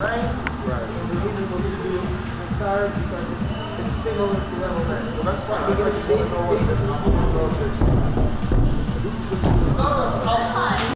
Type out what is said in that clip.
Right? Right. And the reason for me to do because it's similar to level nine. Well, that's fine. I just want to know what